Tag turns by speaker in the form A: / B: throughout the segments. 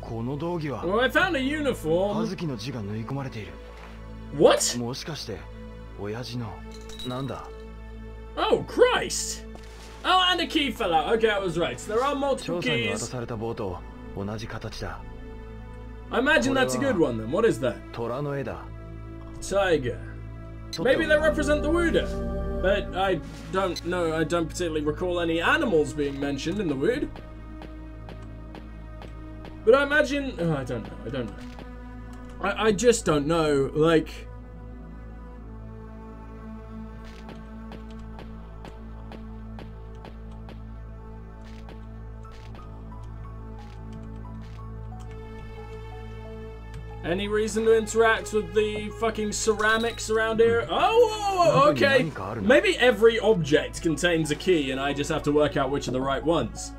A: この道着は
B: Well, I found a
A: 葉
B: uniform.
A: 月の字が縫い込まれている
B: What?
A: もしかして親父のなんだ
B: Oh, Christ! Oh, and a key fell out. Okay, I was right. So there are multiple
A: 張さんに渡
B: keys.
A: された棒と同じ形だ
B: I imagine that's a good one then. What is that?
A: 虎の絵だ
B: Tiger.
A: ちょっと
B: Maybe they represent the Wuda. But I don't know, I don't particularly recall any animals being mentioned in the Wood. But I imagine. Oh, I don't know, I don't know. I, I just don't know, like. Any reason to interact with the fucking ceramics around here? Oh, okay. Maybe every object contains a key and I just have to work out which are the right ones.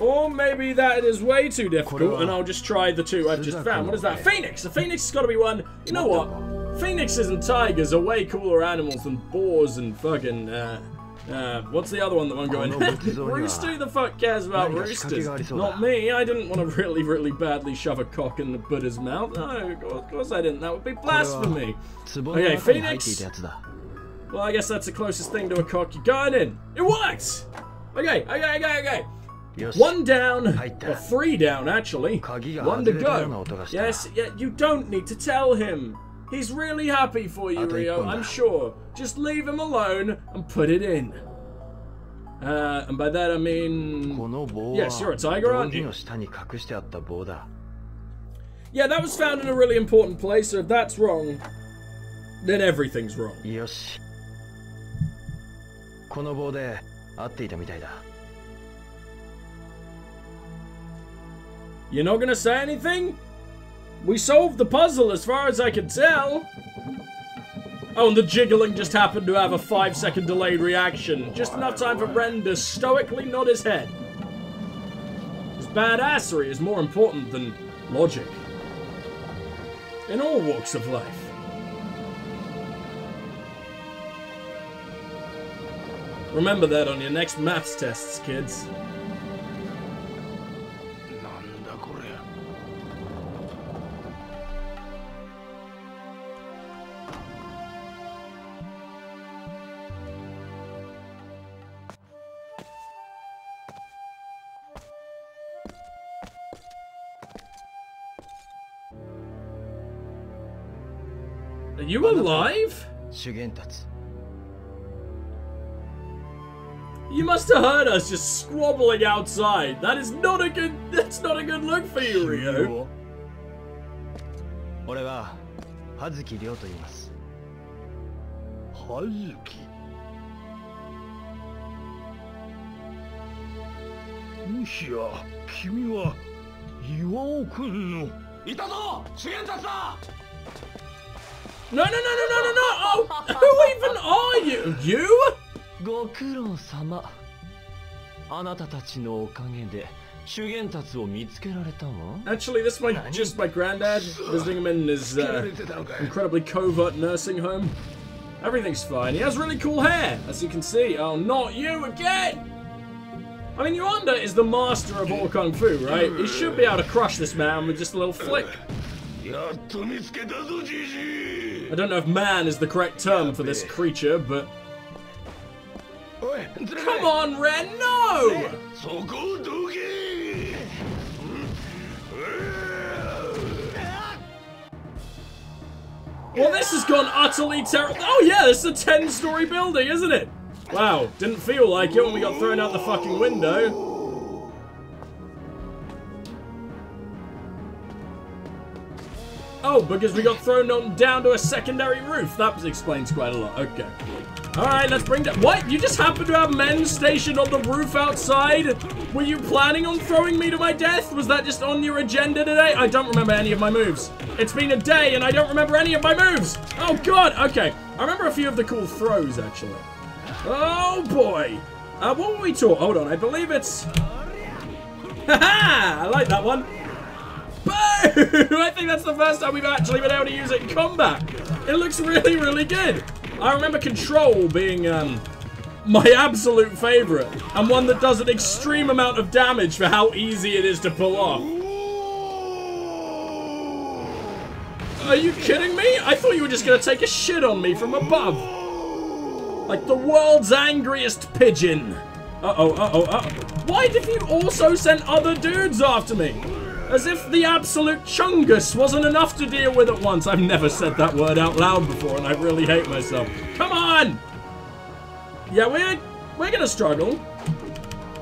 B: Or maybe that is way too difficult, and I'll just try the two I've just found. What is that? Phoenix! The Phoenix has got to be one. You know what? Phoenixes and tigers are way cooler animals than boars and fucking, uh, uh, what's the other one that I'm going? Rooster, the fuck cares about roosters? Not me. I didn't want to really, really badly shove a cock in the Buddha's mouth. No, of course I didn't. That would be blasphemy.
A: Okay, Phoenix.
B: Well, I guess that's the closest thing to a cock you got in. It works! Okay, okay, okay, okay. One down, or three down actually. One to go. Yes, yeah, you don't need to tell him. He's really happy for you,
A: Ryo,
B: I'm sure. Just leave him alone and put it in. Uh, and by that I mean... Yes, you're a tiger, aren't you? Yeah, that was found in a really important place, so if that's wrong, then everything's wrong.
A: この棒で合っていたみたいだ。
B: You're not gonna say anything? We solved the puzzle as far as I can tell. Oh, and the jiggling just happened to have a five second delayed reaction. Just enough time for Bren to stoically nod his head. His badassery is more important than logic. In all walks of life. Remember that on your next maths tests, kids.
A: 験たつ
B: You must have heard us just squabbling outside. That is not a good. That's not a good look for you, Rio.
A: 俺は葉月亮と言います葉月もしや君は岩尾君のいたぞ修験たつだ
B: No, no, no, no, no, no, no. Oh, who even are you? You?
A: ご苦労様あなたたちのおかげで修験たつを見つけられたわ
B: Actually, this is my just my granddad visiting him in his uh, incredibly covert nursing home. Everything's fine. He has really cool hair, as you can see. Oh, not you again! I mean, Yuanda is the master of all kung fu, right? He should be able to crush this man with just a little flick. I don't know if man is the correct term for this creature, but... Come on, Ren, no! Well, this has gone utterly terrible. Oh, yeah, this is a 10-story building, isn't it? Wow, didn't feel like it when we got thrown out the fucking window. Oh, because we got thrown on down to a secondary roof. That explains quite a lot. Okay. Alright, let's bring down- What? You just happen to have men stationed on the roof outside? Were you planning on throwing me to my death? Was that just on your agenda today? I don't remember any of my moves. It's been a day and I don't remember any of my moves. Oh god, okay. I remember a few of the cool throws, actually. Oh boy. Uh, what were we taught? Hold on, I believe it's... Haha! I like that one. I think that's the first time we've actually been able to use it in combat. It looks really, really good. I remember control being um, my absolute favorite, and one that does an extreme amount of damage for how easy it is to pull off. Are you kidding me? I thought you were just gonna take a shit on me from above. Like the world's angriest pigeon. Uh-oh, uh-oh, uh-oh. Why did you also send other dudes after me? As if the absolute chungus wasn't enough to deal with at once. I've never said that word out loud before, and I really hate myself. Come on! Yeah, we're we're gonna struggle.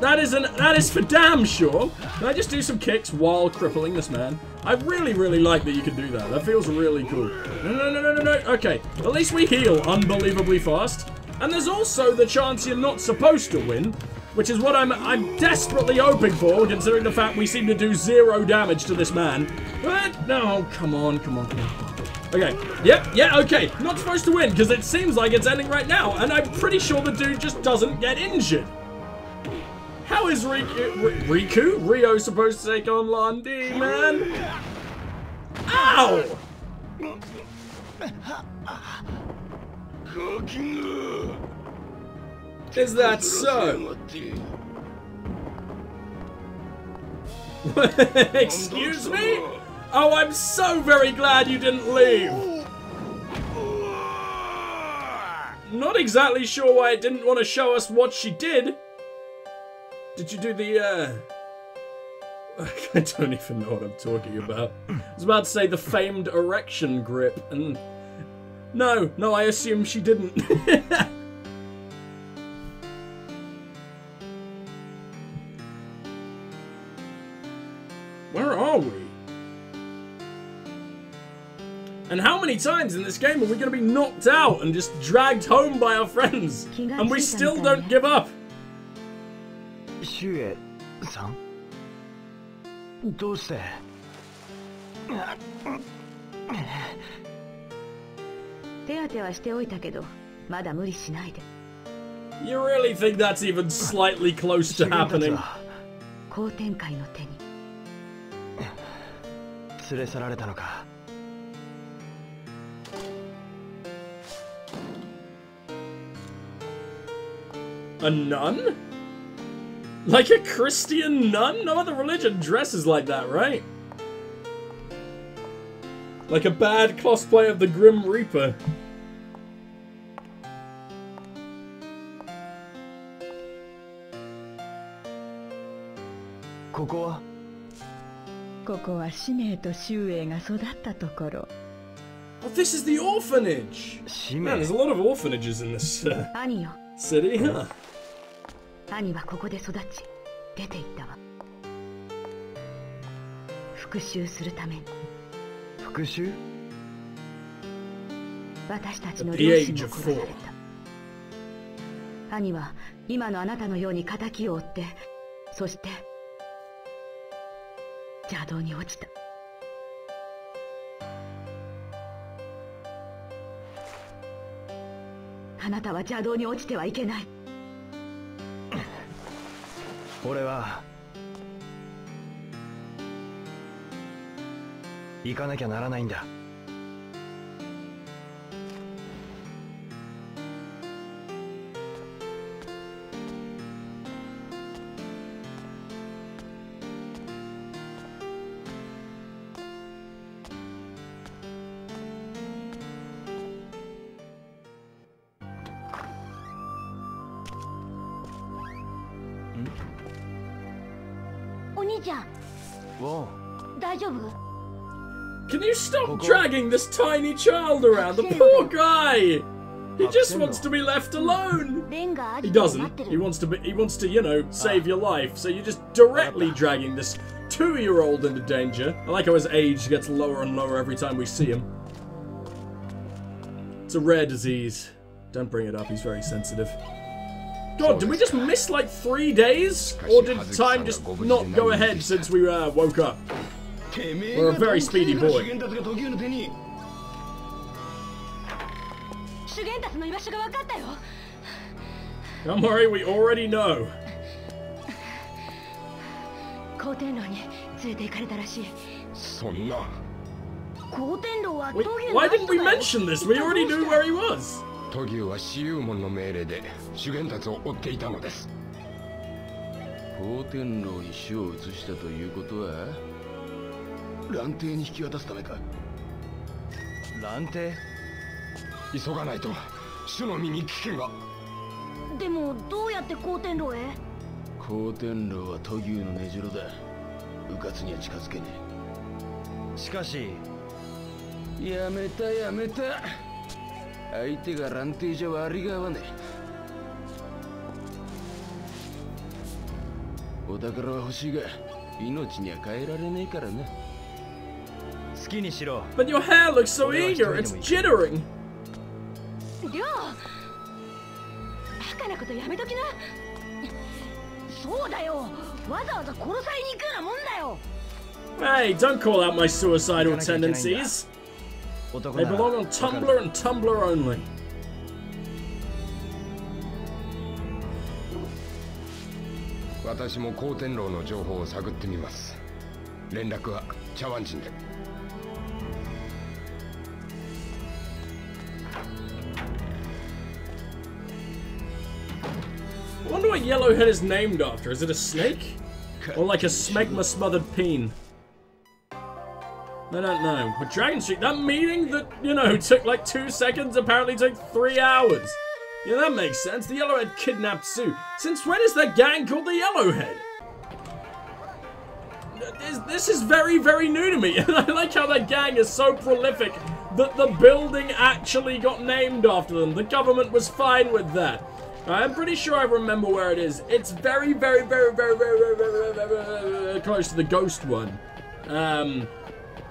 B: That is an that is for damn sure. Can I just do some kicks while crippling this man? I really, really like that you can do that. That feels really cool. No, no, no, no, no, no. Okay, at least we heal unbelievably fast. And there's also the chance you're not supposed to win, which is what I'm I'm desperately hoping for, considering the fact we seem to do zero damage to this man. But no, come on, come on, come on. Okay, yep, yeah, okay. Not supposed to win, because it seems like it's ending right now, and I'm pretty sure the dude just doesn't get injured. How is Riku, Riku? Ryo supposed to take on Lan Di, man? Ow! Is that so? Excuse me? Oh, I'm so very glad you didn't leave. Not exactly sure why it didn't want to show us what she did. Did you do the, uh... I don't even know what I'm talking about. I was about to say the famed erection grip, and... No, no, I assume she didn't. Where are we? And how many times in this game are we going to be knocked out and just dragged home by our friends? And we still don't give up.
A: Shue-san? どうして
C: 手当てはしておいたけどまだ無理しないで
B: You really think that's even slightly close to happening?
C: 好天会の手に
A: 連れ去られたのか
B: A nun? Like a Christian nun? No other religion dresses like that, right? Like a bad cosplay of the Grim Reaper.
A: Koko
C: ここは使命と周英が育ったところ。
B: Oh, this is the orphanage! Man, there's a lot of orphanages in this uh, city, huh?
C: 兄はここで育ち出て行ったわ復讐するために
A: 復讐
C: 私たちの両親も殺された兄は今のあなたのように仇を追ってそして邪道に落ちた。あなたは邪道に落ちてはいけない。
A: 俺は行かなきゃならないんだ。
C: 兄ちゃん
A: おう
C: 大丈夫
B: Can you stop
A: Coco.
B: dragging this tiny child around? The poor guy! He just wants to be left alone!
C: レンがア
B: He
C: ジトを待っ
B: doesn't.
C: て
B: He
C: る
B: wants to be he wants to, you know, save your life. So you're just directly dragging this two-year-old into danger. I like how his age gets lower and lower every time we see him. It's a rare disease. Don't bring it up, he's very sensitive. God, did we just miss like three days? Or did time just not go ahead since we uh, woke up? We're a very speedy boy.
C: 修験達の居場所が分かったよ
B: Don't worry, we already know.
C: 高天牢に連れて行かれたらしい
D: そんな
C: 高天牢は
B: Wait,
C: 東
B: why didn't we mention this? We already knew where he was.
D: 都牛は私有門の命令で修験達を追っていたのです。
E: 宝天楼に死を移したということは？
D: 蘭亭に引き渡すためか。
A: 蘭亭
D: 急がないと主の身に危険が。
F: でもどうやって光天楼へ？
E: 宝天楼は都牛の根城だ。迂闊には近づけね
A: しかし
E: えやめたやめた相手が蘭亭じゃ割りが合わね。えお宝は欲しいが命には変えられねえからな。
A: 好きにしろ。
B: But your hair looks so eager, it's jittering.
F: りょうバカなことやめときな。そうだよ。わざわざ殺されに行くようなもんだよ。
B: Hey, don't call out my suicidal tendencies. They belong on Tumblr and Tumblr only. I wonder what Yellowhead is named after. Is it a snake? Or like a smegma smothered peen? I don't know. But Dragon Street, that meeting that, you know, took like two seconds apparently took three hours. Yeah, that makes sense. The Yellowhead kidnapped Sue. Since when is that gang called the Yellowhead? This, is very, very new to me. I like how that gang is so prolific that the building actually got named after them. The government was fine with that. I'm pretty sure I remember where it is. It's very, very, very, very, very, very, very, very, very, very close to the ghost one. Um,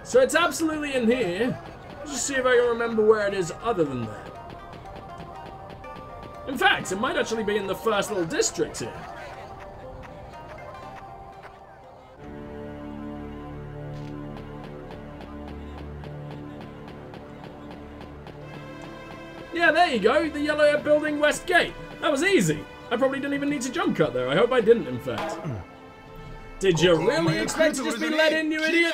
B: so it's absolutely in here. Let's just see if I can remember where it is other than that. In fact, it might actually be in the first little district here. Yeah, there you go. The Yellowhead Building West Gate. That was easy. I probably didn't even need to jump cut there. I hope I didn't, in fact. Did you really expect to just be let in, you idiot?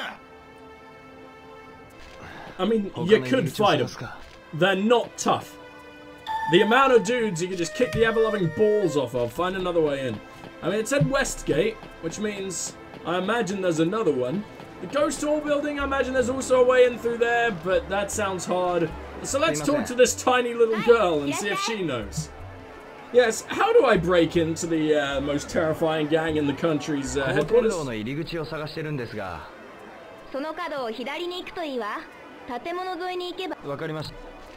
B: I mean, you could fight them. They're not tough. The amount of dudes you could just kick the ever-loving balls off of, find another way in. I mean, it said Westgate, which means I imagine there's another one. The Ghost Hall building, I imagine there's also a way in through there, but that sounds hard. So let's talk to this tiny little girl and see if she knows. Yes, how do I break into the uh, most terrifying gang in the country's uh,
A: 光天
B: headquarters?
A: 楼の入り口を探してるんですが
F: その角を左に行くといいわ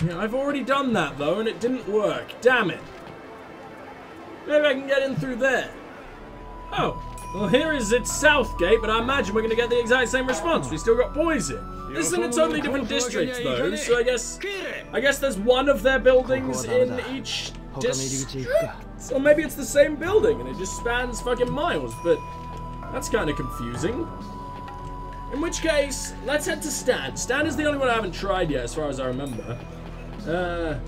B: Yeah, I've already done that though, and it didn't work. Damn it. Maybe I can get in through there. Oh, well here is its south gate, but I imagine we're going to get the exact same response. We still got Boise. This is in a totally different district though, so I guess I guess there's one of their buildings in each district. Or maybe it's the same building and it just spans fucking miles, but that's kind of confusing. In which case, let's head to Stan. Stan is the only one I haven't tried yet, as far as I remember. Uh,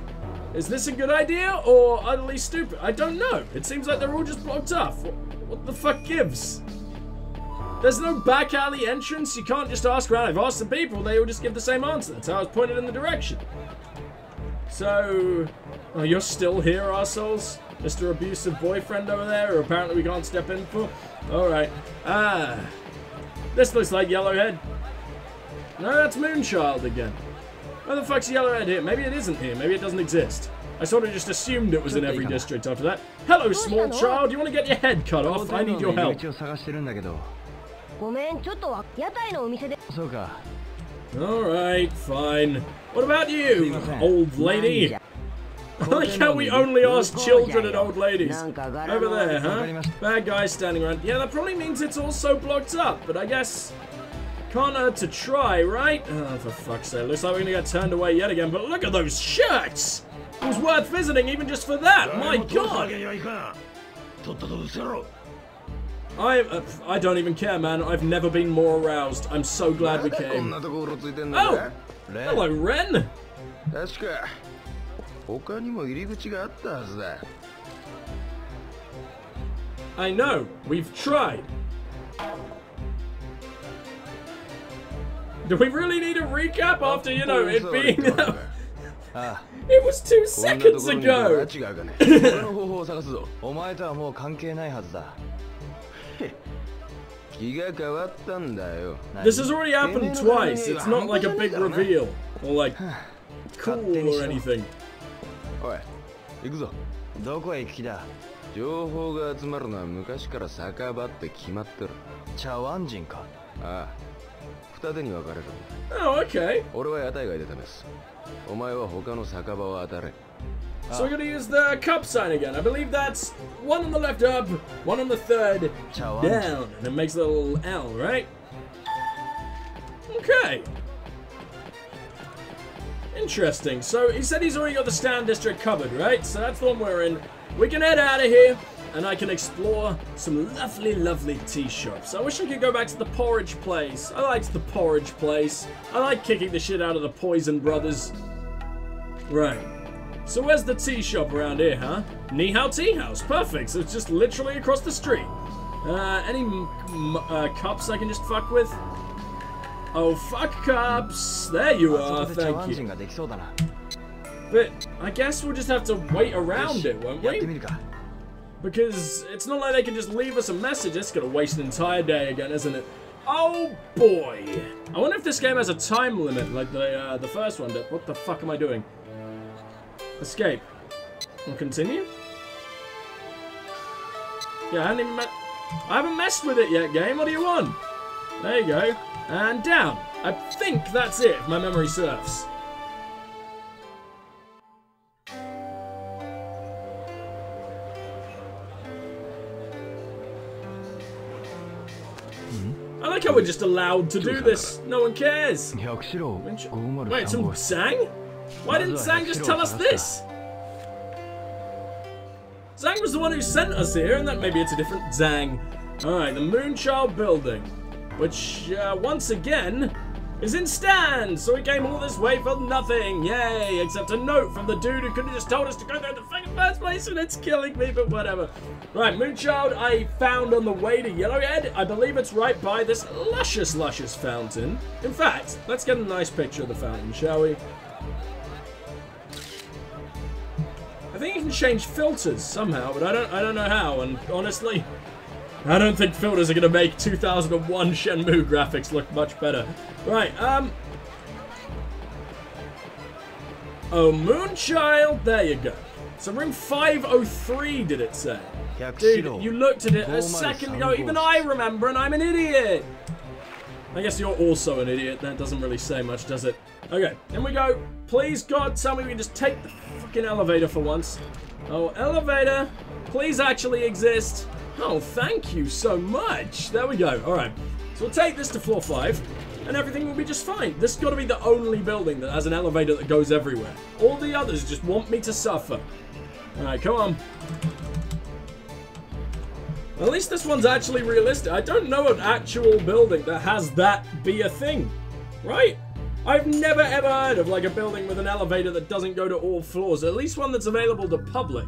B: is this a good idea or utterly stupid? I don't know. It seems like they're all just blocked off. What, the fuck gives? There's no back alley entrance. You can't just ask around. I've asked the people. They all just give the same answer. That's how I was pointed in the direction. So, oh, you're still here, arseholes? Mr. Abusive Boyfriend over there, apparently we can't step in for? Alright. Ah. This looks like Yellowhead. No, that's Moonchild again. Where the fuck's Yellowhead here? Maybe it isn't here. Maybe it doesn't exist. I sort of just assumed it was in every district after that. Hello, small child. You want to get your head cut
A: 光
B: off? I
A: 天
B: need
A: 楼
B: your
A: の入り
B: help.
A: 口を探してるんだけど
F: ごめんちょっとは屋台のお店で
A: そうか
B: Alright, fine. What about you,
A: Sumimasen.
B: old lady? Look how we only ask children and old ladies. Over there, huh? Bad guys standing around. Yeah, that probably means it's also blocked up, but I guess... Can't hurt to try, right? Oh, for fuck's sake. Looks like we're gonna get turned away yet again, but look at those shirts! It was worth visiting even just for that! My god! I uh, I don't even care, man. I've never been more aroused. I'm so glad we came. Oh! Hello, Ren!
E: 他にも入り口があったはずだ。
B: I know, we've tried. Do we really need a recap after, you know, it being... it was two seconds ago! This has already happened twice. It's not like a big reveal or like cool or anything.
E: おい行くぞ
G: どこへ行く気だ
E: 情報が集まるのは昔から酒場って決まってる
G: 茶碗人か
E: ああ二手に分かれる
B: Oh, okay.
E: 俺は屋台街で試すお前は他の酒場を当たれ
B: So we're gonna use the cup sign again. I believe that's one on the left up, one on the third down, and it makes a little L, right? Interesting. So he said he's already got the Stand District covered, right? So that's the one we're in. We can head out of here, and I can explore some lovely, lovely tea shops. I wish I could go back to the porridge place. I liked the porridge place. I like kicking the shit out of the Poison Brothers. Right. So where's the tea shop around here, huh? Nihao Tea House. Perfect. So it's just literally across the street. Uh, any uh, cups I can just fuck with? Oh, fuck cops! There you are, thank you. But I guess we'll just have to wait around it, won't we? Because it's not like they can just leave us a message. It's going to waste an entire day again, isn't it? Oh, boy. I wonder if this game has a time limit, like the, uh, the first one did. What the fuck am I doing? Escape. And continue? Yeah, I haven't even I haven't messed with it yet, game. What do you want? There you go and down. I think that's it, if my memory serves. Hmm. I like how we're just allowed to do this. No one cares. Wait, someone sang? Why didn't Sang just tell us this? Zhang was the one who sent us here, and that maybe it's a different Zhang. Alright, the Moonchild Building. Which, uh, once again, is in stand! So we came all this way for nothing! Yay! Except a note from the dude who could have just told us to go there in the fucking first place, and it's killing me, but whatever. Right, Moonchild I found on the way to Yellowhead. I believe it's right by this luscious, luscious fountain. In fact, let's get a nice picture of the fountain, shall we? I think you can change filters somehow, but I don't I don't know how, and honestly, I don't think filters are going to make 2001 Shenmue graphics look much better. Right, um... Oh, Moonchild, there you go. So room 503, did it say? Dude, you looked at it a second ago. Even I remember, and I'm an idiot. I guess you're also an idiot. That doesn't really say much, does it? Okay, in we go. Please, God, tell me we can just take the fucking elevator for once. Oh, elevator, please actually exist. Oh, thank you so much. There we go. Alright, so we'll take this to floor 5, and everything will be just fine. This has got to be the only building that has an elevator that goes everywhere. All the others just want me to suffer. Alright, come on. At least this one's actually realistic. I don't know an actual building that has that be a thing. Right? I've never ever heard of like a building with an elevator that doesn't go to all floors. At least one that's available to public.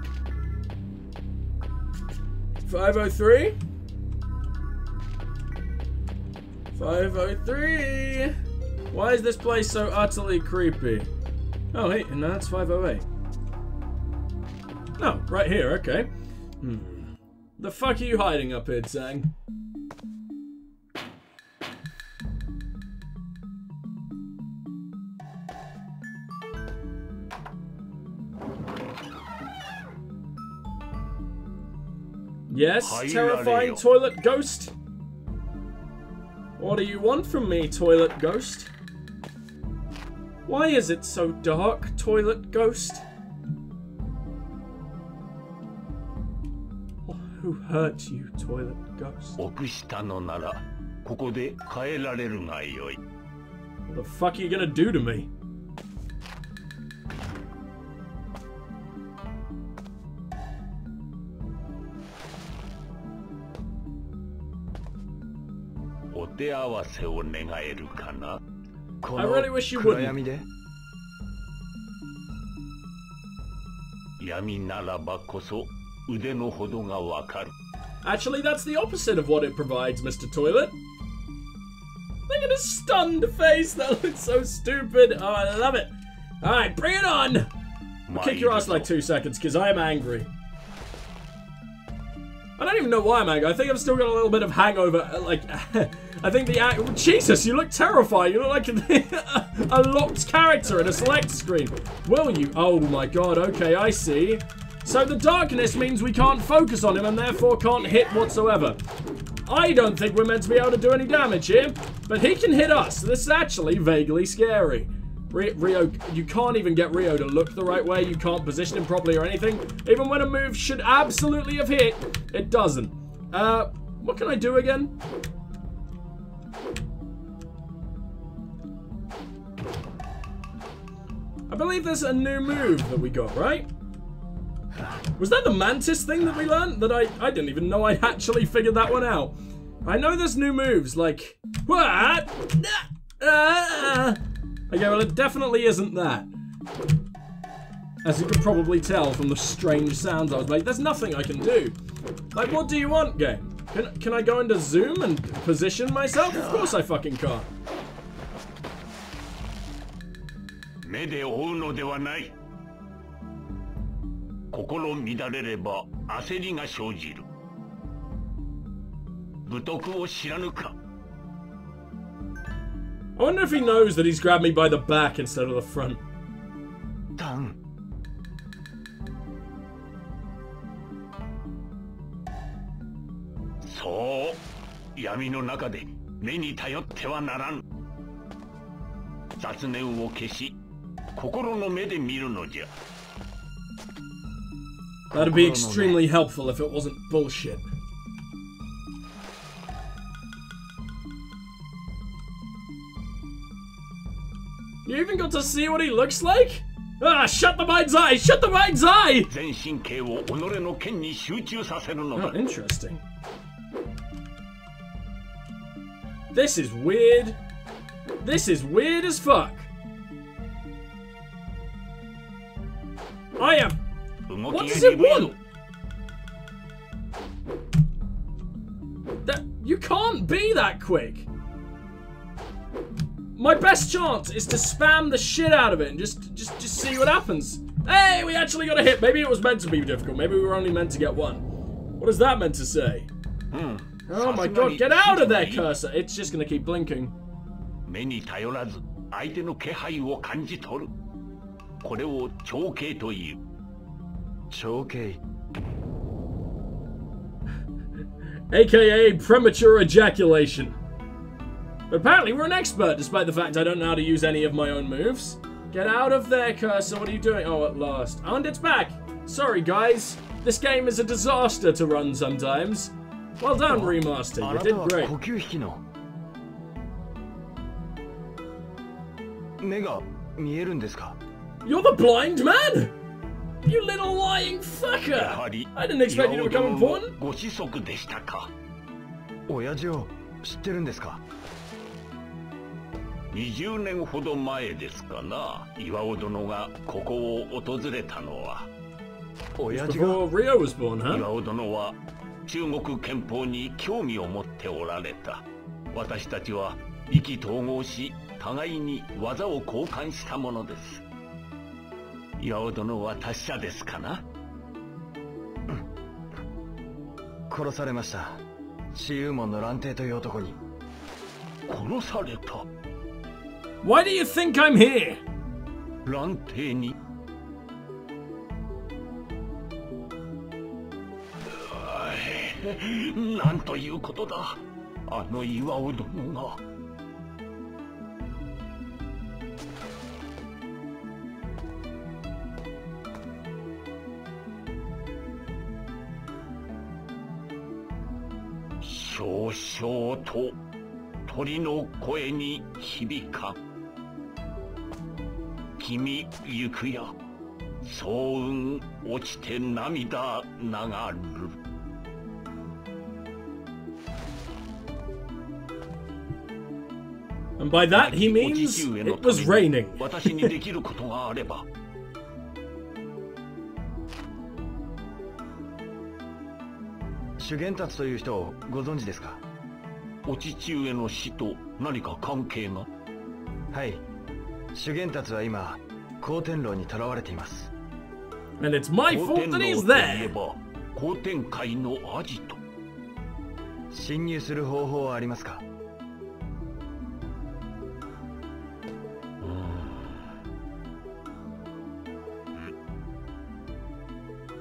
B: 503? 503! Why is this place so utterly creepy? Oh, hey, no, that's 508. Oh, right here, okay. Hmm. The fuck are you hiding up here, Zhang? Yes, terrifying toilet ghost? What do you want from me, toilet ghost? Why is it so dark, toilet ghost? Who hurt you, toilet ghost?
H: 臆したのならここで帰られるがよい
B: What the fuck are you gonna do to me?
H: 手合わせを願えるかな
G: こ
B: I
G: の
B: really wish you
G: 暗
B: wouldn't.
G: 闇で
H: 闇ならばこそ腕のほどがわかる
B: Actually, that's the opposite of what it provides, Mr. Toilet. Look at his stunned face. That looks so stupid. Oh, I love it. Alright, bring it on! Kick your ass in like two seconds, because I am angry. I don't even know why I'm angry. I think I've still got a little bit of hangover. uh, Like, I think the act. Jesus, you look terrifying. You look like a, a locked character in a select screen. Will you? Oh my god. Okay, I see. So the darkness means we can't focus on him and therefore can't hit whatsoever. I don't think we're meant to be able to do any damage here, but he can hit us. This is actually vaguely scary. Ryo, you can't even get Ryo to look the right way. You can't position him properly or anything. Even when a move should absolutely have hit, it doesn't. Uh, what can I do again? Believe there's a new move that we got, right? Was that the mantis thing that we learned? That I I didn't even know I actually figured that one out. I know there's new moves like what? Ah! Okay, well it definitely isn't that. As you can probably tell from the strange sounds I was making, there's nothing I can do. Like, what do you want, game? Can, can I go into zoom and position myself? Of course I fucking can't.
H: 目で追うのではない心乱れれば焦りが生じる武徳を知らぬか
B: I wonder if he knows that he's grabbed me by the back instead of the front.
G: タン
H: そう闇の中で目に頼ってはならん雑念を消し 心の目で見るのじゃ
B: That'd be extremely helpful if it wasn't bullshit. You even got to see what he looks like? Ah, shut the mind's eye! Shut the mind's eye!
H: 全神経を己の剣に集中させるの
B: Oh,
H: だ
B: interesting. This is weird. This is weird as fuck. I am.
H: 動
B: What
H: き
B: does
H: が
B: it
H: 鈍い
B: want?
H: ぞ
B: That you can't be that quick. My best chance is to spam the shit out of it and just just just see what happens. Hey, we actually got a hit. Maybe it was meant to be difficult. Maybe we were only meant to get one. What is that meant to say?
H: うん
B: Oh my god, get out of there, cursor. It's just gonna keep blinking.
H: 目に頼らず相手の気配を感じ取る これを長径という
G: 長径
B: aka premature ejaculation. But apparently we're an expert, despite the fact I don't know how to use any of my own moves. Get out of there, cursor. What are you doing? Oh, at last. And it's back. Sorry, guys. This game is a disaster to run sometimes. Well done, remaster.
G: あ
B: You
G: なた
B: did
G: は
B: great.
G: 呼吸引きの目が見えるんですか
B: you're the blind man! You little lying fucker! I didn't expect you to become important.
H: ご子息でしたか。
G: 親父を知ってるんですか
H: 20年ほど前ですかな岩尾殿がここを訪れたのは
G: 親父が
B: Ryo was born, huh?
H: 岩尾殿は中国憲法に興味を持っておられた私たちは意気投合し互いに技を交換したものです岩尾殿は達者ですかな？
G: 殺されました。死幽門の蘭亭という男に。
H: 殺された
B: ？Why do you think I'm here?
H: 蘭亭に？なんということだ。あの岩尾殿が少々と鳥の声に響かん君行くや騒雲落ちて涙流る
B: And by that he
H: お
B: means it was raining.
G: 修験達という人をご存知ですか？
H: お父上の死と何か関係が？
G: はい。修験達は今光天楼に囚われています。
B: And it's my
H: 光
B: fault
H: 天
B: that
H: 楼
B: he's
H: といえ
B: there.
H: ば光天界のアジト。
G: 侵入する方法はありますか？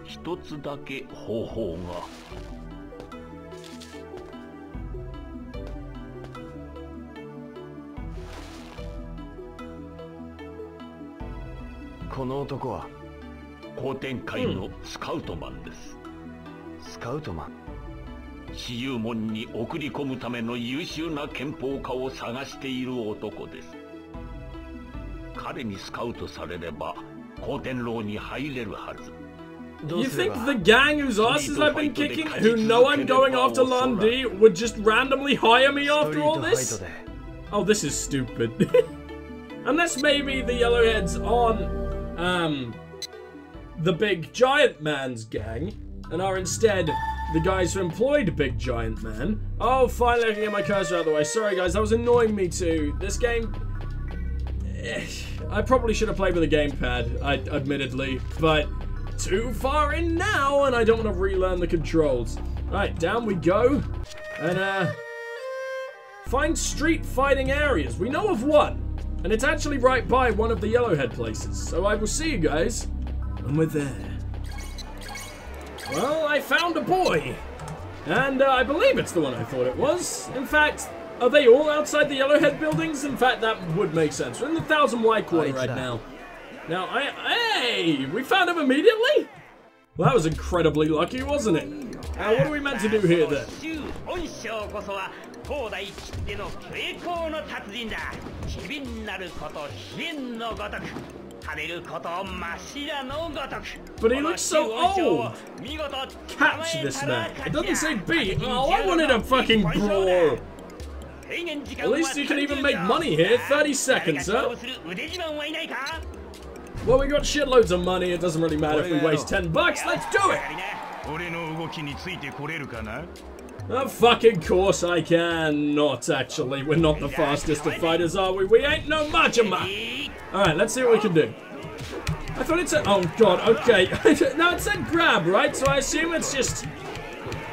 H: 一つだけ方法が
G: この男は
H: 光天界のスカウトマンです、
G: スカウトマン
H: 私有門に送り込むための優秀な憲法家を探している男です彼にスカウトされれば光天楼に入れるはず
B: You think
G: ば
B: the gang whose asses I've been kicking, who know I'm going after Lundy, would just randomly hire me after all this?
G: で
B: Oh, this is stupid. Unless maybe the Yellowheads on um the Big Giant Man's gang and are instead the guys who employed Big Giant Man. Oh, finally I can get my cursor out of the way. Sorry guys, that was annoying me too. This game eh, I probably should have played with a gamepad, I admittedly, but too far in now and I don't want to relearn the controls. Right, down we go. And uh Find street fighting areas. We know of one. And it's actually right by one of the Yellowhead places. So I will see you guys when we're there. Well, I found a boy. And uh, I believe it's the one I thought it was. In fact, are they all outside the Yellowhead buildings? In fact, that would make sense. We're in the Thousand White Quarter right now. Now, I... Hey! We found him immediately? Well, that was incredibly lucky, wasn't it? Now, what are we meant to do here, then?
I: 周恩賞こそは東大きっての栄光の達人だ機敏なること飛燕のごとく食べること真っ白のごとく
B: But he looks so
I: この周恩賞を
B: old.
I: 見事
B: Catch this man. It doesn't say beat. Oh, I wanted a fucking brawl. At least you can even make money here. 30 seconds, huh? Well, we got shitloads of money. It doesn't really matter if we waste 10 bucks. Let's do it. Of fucking course I can. Not actually. We're not the fastest of fighters, are we? We ain't no Majima. Alright, let's see what we can do. I thought it said... Oh, God. Okay. no, it said grab, right? So I assume it's just...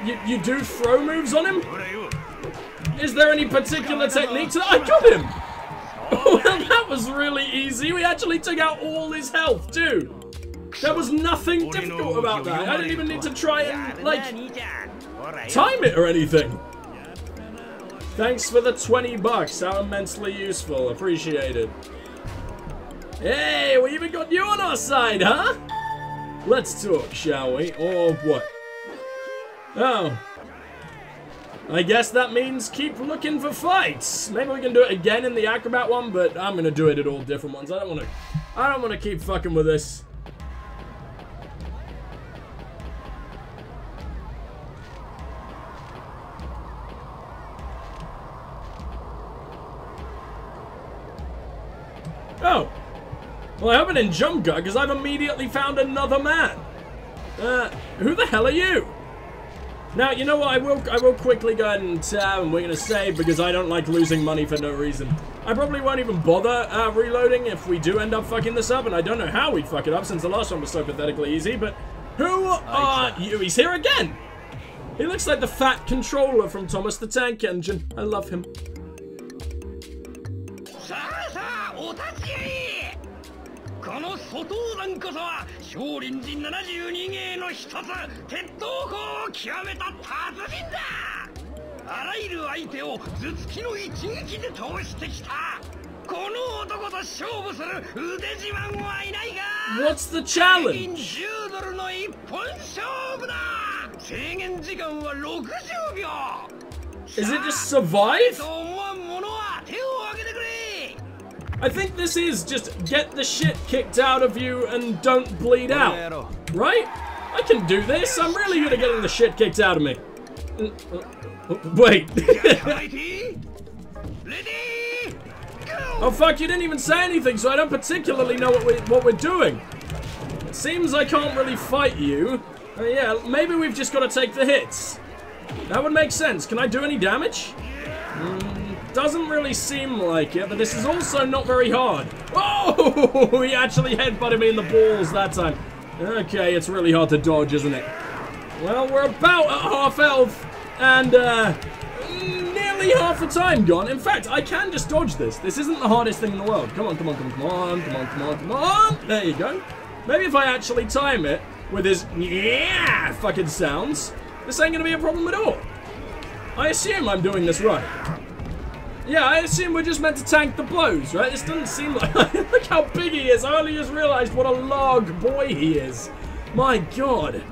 B: You, you do throw moves on him? Is there any particular technique to that? I got him! well, that was really easy. We actually took out all his health, too. There was nothing difficult about that. I didn't even need to try and, like time it or anything. Thanks for the 20 bucks. How immensely useful. Appreciated. Hey, we even got you on our side, huh? Let's talk, shall we? Or what? Oh. I guess that means keep looking for fights. Maybe we can do it again in the acrobat one, but I'm gonna do it at all different ones. I don't wanna I don't wanna keep fucking with this. Oh. Well, I hope it didn't jump gut, because I've immediately found another man. Uh, who the hell are you? Now, you know what? I will I will quickly go ahead and uh, we're going to save because I don't like losing money for no reason. I probably won't even bother uh, reloading if we do end up fucking this up, and I don't know how we'd fuck it up since the last one was so pathetically easy, but who are you? He's here again! He looks like the fat controller from Thomas the Tank Engine. I love him.
I: この外蘭こそは少林寺72芸の一つ鉄道法を極めた達人だあらゆる相手を頭突きの一撃で倒してきたこの男と勝負する腕自慢はいないか
B: What's the challenge?
I: 10ドルの一本勝負だ制限時間は60秒
B: Is it just survive? I think this is just get the shit kicked out of you and don't bleed out. Right? I can do this. I'm really good at getting the shit kicked out of me. Wait. oh fuck, you didn't even say anything, so I don't particularly know what, we, what we're doing. It seems I can't really fight you. Uh, yeah, maybe we've just got to take the hits. That would make sense. Can I do any damage? Mm, Doesn't really seem like it, but this is also not very hard. Oh, he actually headbutted me in the balls that time. Okay, it's really hard to dodge, isn't it? Well, we're about at half health, and uh, nearly half the time gone. In fact, I can just dodge this. This isn't the hardest thing in the world. Come on, come on, come on, come on, come on, come on, come on. There you go. Maybe if I actually time it with his yeah fucking sounds, this ain't gonna be a problem at all. I assume I'm doing this right. Yeah, I assume we're just meant to tank the blows, right? This doesn't seem like... Look how big he is. I only just realized what a log boy he is. My god.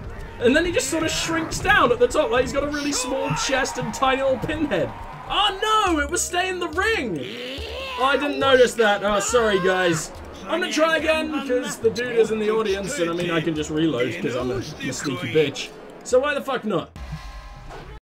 B: And then he just sort of shrinks down at the top, like he's got a really small chest and tiny little pinhead. Oh no, it was staying in the ring. Oh, I didn't notice that. Oh, sorry guys. I'm gonna try again, because the dude is in the audience, and I mean, I can just reload, because I'm a, I'm a sneaky bitch. So why the fuck not?